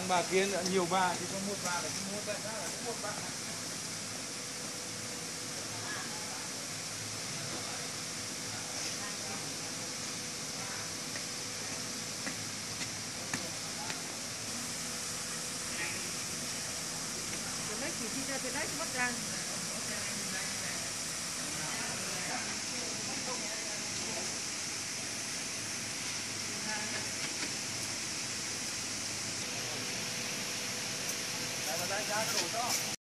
đang bà kia nữa, nhiều bà thì có một bà là cứ mua tại sao là có một bà Thank you. Yeah, I don't know.